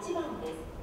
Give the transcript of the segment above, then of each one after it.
8番です。「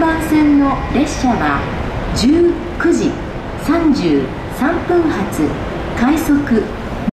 番線の列車は19時33分発快速